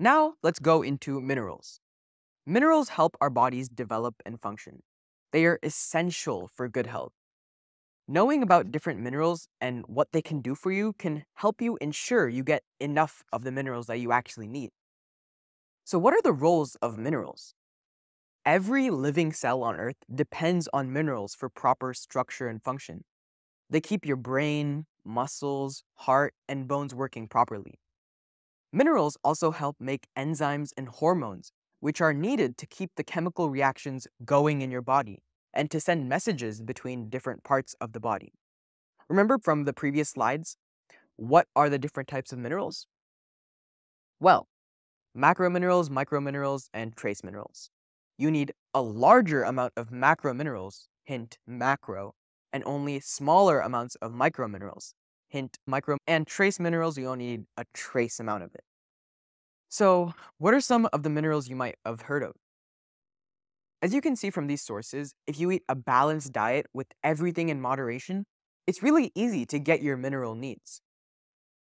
Now, let's go into minerals. Minerals help our bodies develop and function. They are essential for good health. Knowing about different minerals and what they can do for you can help you ensure you get enough of the minerals that you actually need. So, what are the roles of minerals? Every living cell on Earth depends on minerals for proper structure and function. They keep your brain, muscles, heart, and bones working properly. Minerals also help make enzymes and hormones, which are needed to keep the chemical reactions going in your body and to send messages between different parts of the body. Remember from the previous slides, what are the different types of minerals? Well, macrominerals, microminerals, and trace minerals. You need a larger amount of macrominerals, hint macro, and only smaller amounts of microminerals, hint micro, and trace minerals, you only need a trace amount of it. So, what are some of the minerals you might have heard of? As you can see from these sources, if you eat a balanced diet with everything in moderation, it's really easy to get your mineral needs.